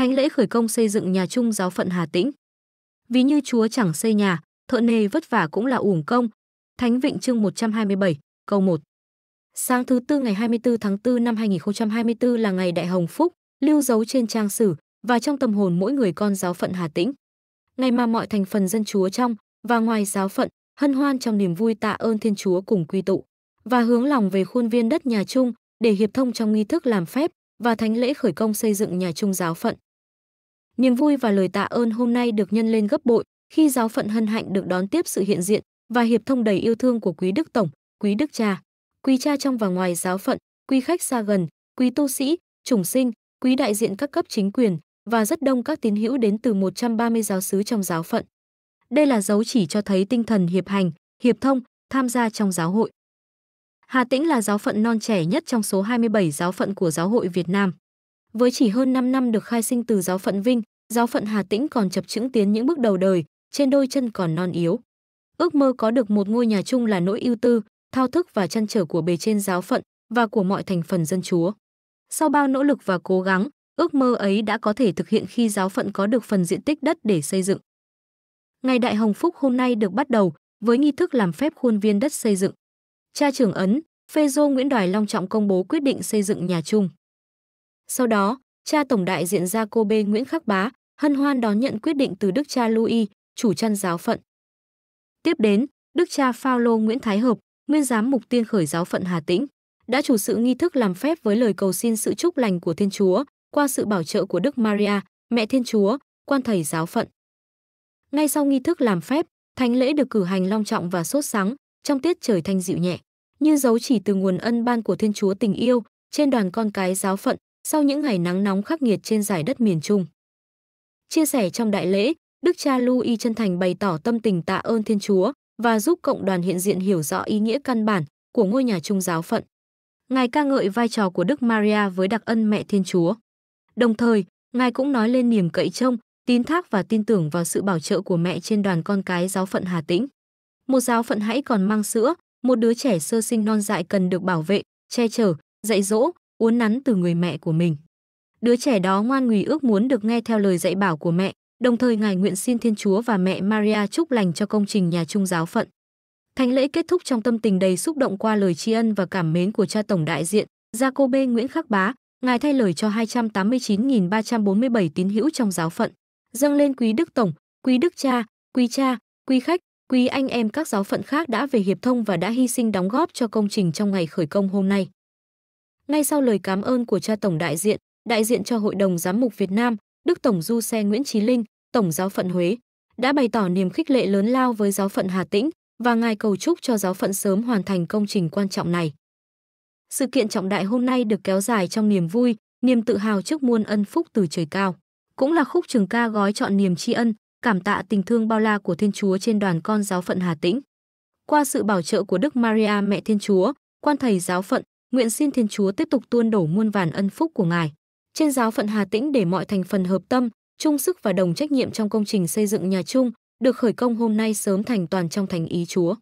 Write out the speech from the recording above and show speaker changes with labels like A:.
A: Thánh lễ khởi công xây dựng nhà chung giáo phận Hà Tĩnh. Ví như Chúa chẳng xây nhà, thợ nề vất vả cũng là uổng công. Thánh Vịnh chương 127, câu 1. Sáng thứ tư ngày 24 tháng 4 năm 2024 là ngày Đại Hồng Phúc, lưu dấu trên trang sử và trong tâm hồn mỗi người con giáo phận Hà Tĩnh. Ngày mà mọi thành phần dân Chúa trong và ngoài giáo phận hân hoan trong niềm vui tạ ơn Thiên Chúa cùng quy tụ và hướng lòng về khuôn viên đất nhà chung để hiệp thông trong nghi thức làm phép và thánh lễ khởi công xây dựng nhà chung giáo phận. Niềm vui và lời tạ ơn hôm nay được nhân lên gấp bội khi giáo phận hân hạnh được đón tiếp sự hiện diện và hiệp thông đầy yêu thương của quý đức tổng, quý đức cha, quý cha trong và ngoài giáo phận, quý khách xa gần, quý tu sĩ, chủng sinh, quý đại diện các cấp chính quyền và rất đông các tín hữu đến từ 130 giáo sứ trong giáo phận. Đây là dấu chỉ cho thấy tinh thần hiệp hành, hiệp thông, tham gia trong giáo hội. Hà Tĩnh là giáo phận non trẻ nhất trong số 27 giáo phận của giáo hội Việt Nam. Với chỉ hơn 5 năm được khai sinh từ giáo phận Vinh, giáo phận Hà Tĩnh còn chập chững tiến những bước đầu đời, trên đôi chân còn non yếu. Ước mơ có được một ngôi nhà chung là nỗi ưu tư, thao thức và chăn trở của bề trên giáo phận và của mọi thành phần dân chúa. Sau bao nỗ lực và cố gắng, ước mơ ấy đã có thể thực hiện khi giáo phận có được phần diện tích đất để xây dựng. Ngày Đại Hồng Phúc hôm nay được bắt đầu với nghi thức làm phép khuôn viên đất xây dựng. Cha trưởng ấn, Phê Dô Nguyễn Đoài long trọng công bố quyết định xây dựng nhà chung. Sau đó, cha tổng đại diện gia cô B Nguyễn Khắc Bá hân hoan đón nhận quyết định từ đức cha Louis, chủ chăn giáo phận. Tiếp đến, đức cha Phaolô Nguyễn Thái Hợp, nguyên giám mục tiên khởi giáo phận Hà Tĩnh, đã chủ sự nghi thức làm phép với lời cầu xin sự chúc lành của Thiên Chúa qua sự bảo trợ của Đức Maria, mẹ Thiên Chúa, quan thầy giáo phận. Ngay sau nghi thức làm phép, thánh lễ được cử hành long trọng và sốt sắng, trong tiết trời thanh dịu nhẹ, như dấu chỉ từ nguồn ân ban của Thiên Chúa tình yêu trên đoàn con cái giáo phận sau những ngày nắng nóng khắc nghiệt trên giải đất miền Trung. Chia sẻ trong đại lễ, Đức cha Louis chân thành bày tỏ tâm tình tạ ơn Thiên Chúa và giúp cộng đoàn hiện diện hiểu rõ ý nghĩa căn bản của ngôi nhà trung giáo phận. Ngài ca ngợi vai trò của Đức Maria với đặc ân mẹ Thiên Chúa. Đồng thời, Ngài cũng nói lên niềm cậy trông, tín thác và tin tưởng vào sự bảo trợ của mẹ trên đoàn con cái giáo phận Hà Tĩnh. Một giáo phận hãy còn mang sữa, một đứa trẻ sơ sinh non dại cần được bảo vệ, che chở, dạy dỗ, uốn nắn từ người mẹ của mình. Đứa trẻ đó ngoan ngùi ước muốn được nghe theo lời dạy bảo của mẹ, đồng thời ngài nguyện xin Thiên Chúa và mẹ Maria chúc lành cho công trình nhà trung giáo phận. Thánh lễ kết thúc trong tâm tình đầy xúc động qua lời tri ân và cảm mến của cha tổng đại diện, Jacobe Nguyễn Khắc Bá, ngài thay lời cho 289.347 tín hữu trong giáo phận, dâng lên quý đức tổng, quý đức cha, quý cha, quý khách, quý anh em các giáo phận khác đã về hiệp thông và đã hy sinh đóng góp cho công trình trong ngày khởi công hôm nay. Ngay sau lời cảm ơn của cha tổng đại diện, đại diện cho Hội đồng Giám mục Việt Nam, Đức Tổng Du Xe Nguyễn Chí Linh, Tổng giáo phận Huế, đã bày tỏ niềm khích lệ lớn lao với giáo phận Hà Tĩnh và ngài cầu chúc cho giáo phận sớm hoàn thành công trình quan trọng này. Sự kiện trọng đại hôm nay được kéo dài trong niềm vui, niềm tự hào trước muôn ân phúc từ trời cao. Cũng là khúc trường ca gói chọn niềm tri ân, cảm tạ tình thương bao la của Thiên Chúa trên đoàn con giáo phận Hà Tĩnh. Qua sự bảo trợ của Đức Maria Mẹ Thiên Chúa, quan thầy giáo phận, nguyện xin Thiên Chúa tiếp tục tuôn đổ muôn vàn ân phúc của Ngài trên giáo phận Hà Tĩnh để mọi thành phần hợp tâm, chung sức và đồng trách nhiệm trong công trình xây dựng nhà chung được khởi công hôm nay sớm thành toàn trong thành ý Chúa.